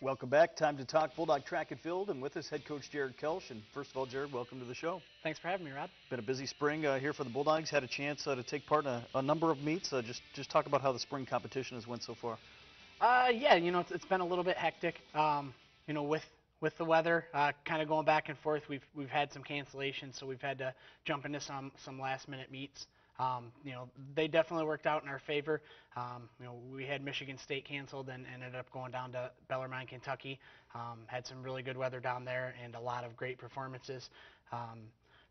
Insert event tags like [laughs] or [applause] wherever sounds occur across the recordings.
Welcome back. Time to talk Bulldog track and field, and with us, head coach Jared Kelsh. And first of all, Jared, welcome to the show. Thanks for having me, Rob. Been a busy spring uh, here for the Bulldogs. Had a chance uh, to take part in a, a number of meets. Uh, just just talk about how the spring competition has went so far. Uh, yeah, you know, it's, it's been a little bit hectic. Um, you know, with with the weather, uh, kind of going back and forth. We've we've had some cancellations, so we've had to jump into some some last minute meets. Um, you know, they definitely worked out in our favor. Um, you know, we had Michigan State canceled and, ended up going down to Bellarmine, Kentucky. Um, had some really good weather down there and a lot of great performances. Um,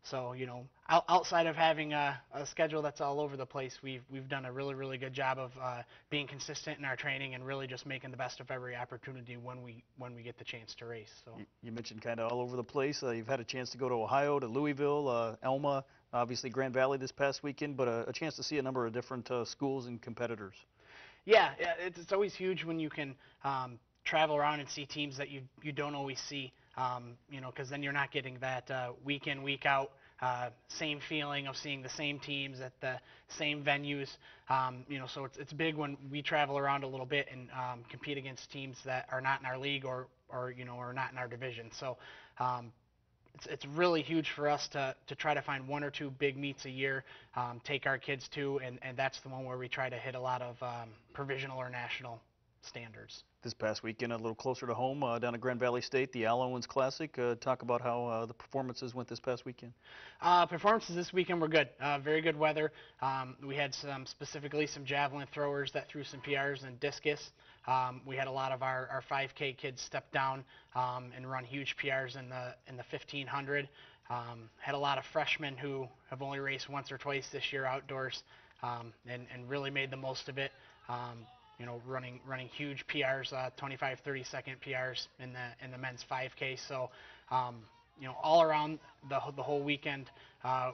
so, you know, out, outside of having a, a schedule that's all over the place, we've we've done a really really good job of uh, being consistent in our training and really just making the best of every opportunity when we when we get the chance to race. So. You, you mentioned kind of all over the place. Uh, you've had a chance to go to Ohio, to Louisville, uh, Alma, obviously Grand Valley this past weekend, but a, a chance to see a number of different uh, schools and competitors. Yeah, it's, it's always huge when you can um, travel around and see teams that you you don't always see. Um, you know, because then you're not getting that uh, week in, week out uh, same feeling of seeing the same teams at the same venues. Um, you know, so it's it's big when we travel around a little bit and um, compete against teams that are not in our league or or you know are not in our division. So. It's, it's really huge for us to, to try to find one or two big meets a year, um, take our kids to, and, and that's the one where we try to hit a lot of um, provisional or national standards. This past weekend, a little closer to home, uh, down at Grand Valley State, the Al Owens Classic. Uh, talk about how uh, the performances went this past weekend. Uh, performances this weekend were good. Uh, very good weather. Um, we had some, specifically some javelin throwers that threw some PRs and discus. Um, we had a lot of our, our 5K kids step down um, and run huge PRs in the in the 1500. Um, had a lot of freshmen who have only raced once or twice this year outdoors um, and, and really made the most of it. Um, you know, running running huge PRs, uh, 25, 30 second PRs in the in the men's 5K. So, um, you know, all around the the whole weekend uh,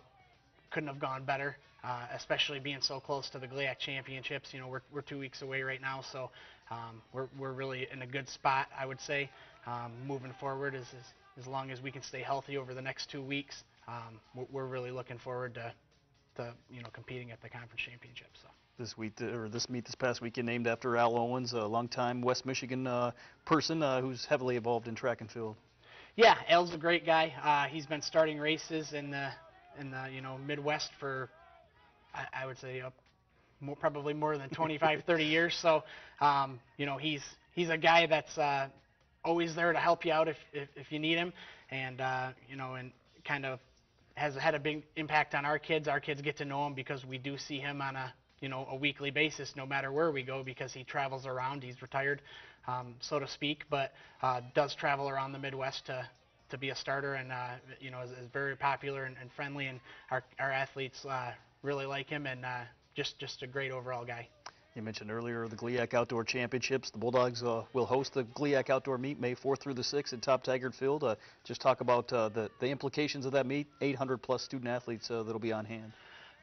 couldn't have gone better. Uh, especially being so close to the GLIAC championships. You know, we're we're two weeks away right now, so um, we're we're really in a good spot, I would say, um, moving forward. As, as as long as we can stay healthy over the next two weeks, um, we're, we're really looking forward to to you know competing at the conference championship. So this week or this meet this past weekend named after Al Owens, a longtime West Michigan uh, person uh, who's heavily involved in track and field. Yeah, Al's a great guy. Uh, he's been starting races in the in the you know Midwest for I, I would say uh, more, probably more than 25, [laughs] 30 years. So um, you know he's he's a guy that's uh, always there to help you out if if, if you need him, and uh, you know and kind of has had a big impact on our kids. Our kids get to know him because we do see him on a you know, a weekly basis, no matter where we go, because he travels around. He's retired, um, so to speak, but uh, does travel around the Midwest to to be a starter, and uh, you know, is, is very popular and, and, friendly, and our our athletes uh, really like him, and uh, just just a great overall guy. You mentioned earlier the GLIAC Outdoor Championships. The Bulldogs uh, will host the GLIAC Outdoor Meet May 4th through the 6th at Top Taggart Field. Uh, just talk about uh, the, the implications of that meet. 800 plus student athletes uh, that'll be on hand.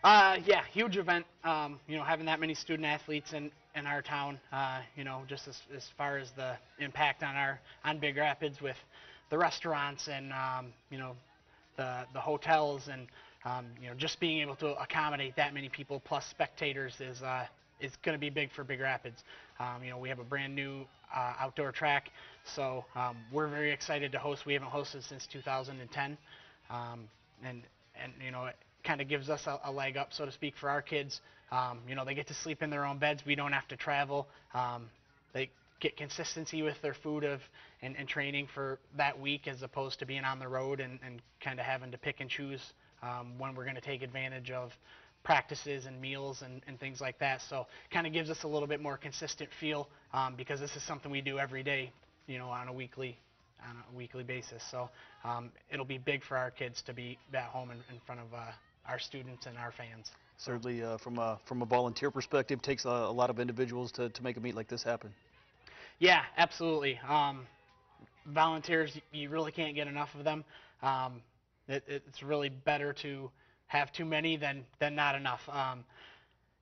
Uh, yeah, huge event. Um, you know, having that many student athletes in, in our town. Uh, you know, just as, as far as the impact on our on Big Rapids with the restaurants and um, you know the the hotels and um, you know just being able to accommodate that many people plus spectators is uh, is going to be big for Big Rapids. Um, you know, we have a brand new uh, outdoor track, so um, we're very excited to host. We haven't hosted since 2010, um, and and you know it kind of gives us a, a, leg up, so to speak, for our kids. Um, you know, they get to sleep in their own beds. We don't have to travel. Um, they get consistency with their food of and, and, training for that week, as opposed to being on the road and, and kind of having to pick and choose um, when we're going to take advantage of practices and meals and, and things like that. So, kind of gives us a little bit more consistent feel um, because this is something we do every day, you know, on a weekly on a weekly basis. So um, it'll be big for our kids to be at home in, in front of uh, our students and our fans. Certainly, uh, from a from a volunteer perspective, takes a, a, lot of individuals to, to make a meet like this happen. Yeah, absolutely. Um, volunteers, you really can't get enough of them. Um, it, it's really better to have too many than than not enough. Um,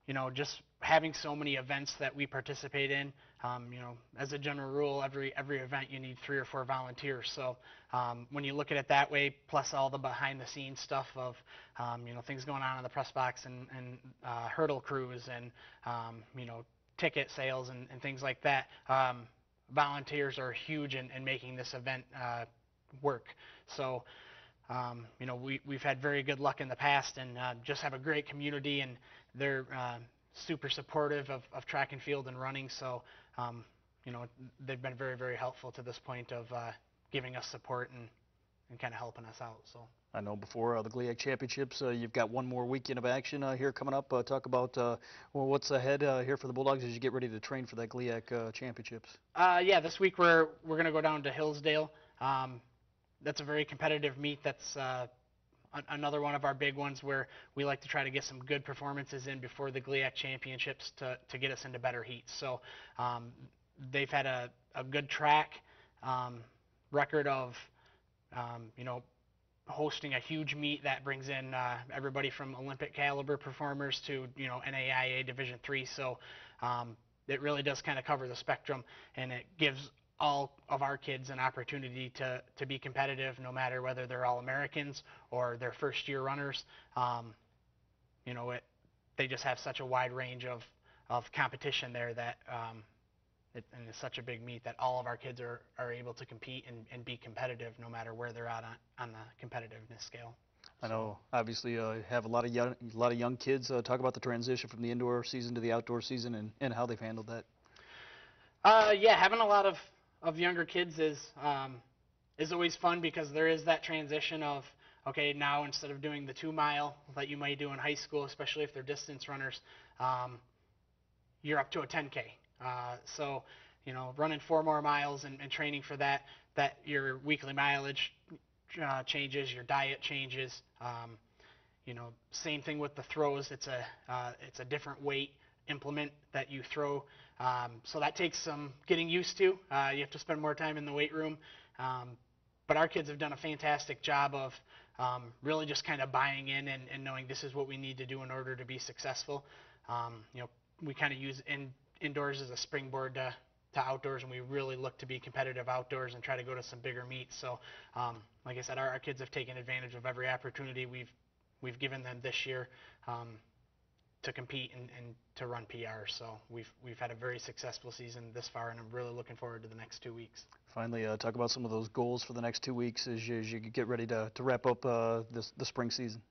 you know, just having so many events that we participate in, um, you know, as a general rule, every every event you need three or four volunteers. So um, when you look at it that way, plus all the behind-the-scenes stuff of, um, you know, things going on in the press box and, and uh, hurdle crews and, um, you know, ticket sales and, and things like that, um, volunteers are huge in, in making this event uh, work. So, um, you know, we, we've had very good luck in the past and uh, just have a great community, and they're uh, super supportive of, of track and field and running. So, um, you know, they've been very, very helpful to this point of uh, giving us support and, and kind of helping us out. So. I know before uh, the GLIAC Championships, uh, you've got one more weekend of action uh, here coming up. Uh, talk about uh, well, what's ahead uh, here for the Bulldogs as you get ready to train for that GLIAC uh, Championships. Uh, yeah, this week we're we're going to go down to Hillsdale. Um, that's a very competitive meet. That's uh, another one of our big ones where we like to try to get some good performances in before the GLIAC Championships to, to get us into better heats. So um, they've had a, a good track um, record of, um, you know, hosting a huge meet that brings in uh, everybody from Olympic caliber performers to you know NAIA Division three. So um, it really does kind of cover the spectrum, and it gives all of our kids an opportunity to to be competitive, no matter whether they're all Americans or they're first year runners. Um, you know, it they just have such a wide range of of competition there that. Um, it, and it's such a big meet that all of our kids are, are able to compete and, and be competitive no matter where they're at on, on the competitiveness scale. I know, obviously, uh, have a lot of young, a lot of young kids. Uh, talk about the transition from the indoor season to the outdoor season and, and how they've handled that. Uh, yeah, having a lot of, of younger kids is um, is always fun because there is that transition of okay now instead of doing the two mile that you might do in high school, especially if they're distance runners, um, you're up to a 10k. Uh, so you know running four more miles and, and training for that, that your weekly mileage uh, changes, your diet changes. Um, you know, same thing with the throws. It's a uh, it's a different weight implement that you throw. Um, so that takes some getting used to. Uh, you have to spend more time in the weight room. Um, but our kids have done a fantastic job of um, really just kind of buying in and, and knowing this is what we need to do in order to be successful. Um, you know, we kind of use in, indoors as a springboard to, to outdoors, and we really look to be competitive outdoors and try to go to some bigger meets. So, um, like I said, our, our kids have taken advantage of every opportunity we've we've given them this year um, to compete and, and to run PR. So we've we've had a very successful season this far, and I'm really looking forward to the next two weeks. Finally, uh, talk about some of those goals for the next two weeks as you, as you get ready to, to wrap up uh, this, the spring season.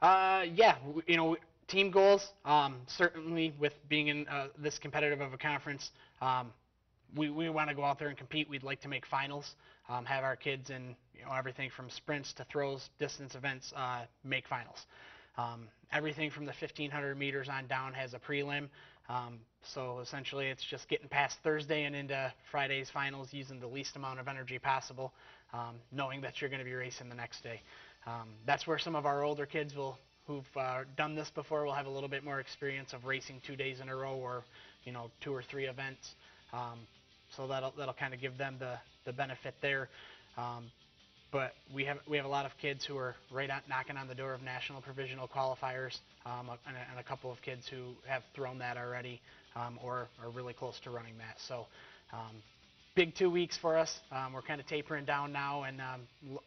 Uh, yeah, you know, team goals. Um, certainly, with being in uh, this competitive of a conference, um, we we want to go out there and compete. We'd like to make finals. Um, have our kids in you know everything from sprints to throws, distance events, uh, make finals. Um, everything from the 1500 meters on down has a prelim. Um, so essentially, it's just getting past Thursday and into Friday's finals using the least amount of energy possible, um, knowing that you're going to be racing the next day. Um, that's where some of our older kids will, who've uh, done this before, will have a little bit more experience of racing two days in a row or, you know, two or three events. Um, so that'll that'll kind of give them the the benefit there. But we have we have a lot of kids who are right on, knocking on the door of national provisional qualifiers, um, and, a, and a couple of kids who have thrown that already um, or are really close to running that. So. Um, Big two weeks for us. Um, we're kind of tapering down now, and um,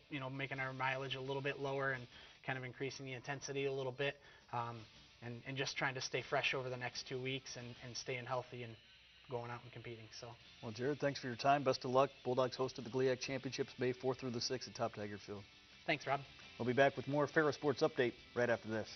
you know, making our mileage a little bit lower, and kind of increasing the intensity a little bit, um, and, and just trying to stay fresh over the next two weeks, and, and staying healthy and going out and competing. So. Well, Jared, thanks for your time. Best of luck. Bulldogs hosted the GLIAC Championships May 4th through the 6th at Top Taggart Field. Thanks, Rob. We'll be back with more Ferris Sports Update right after this.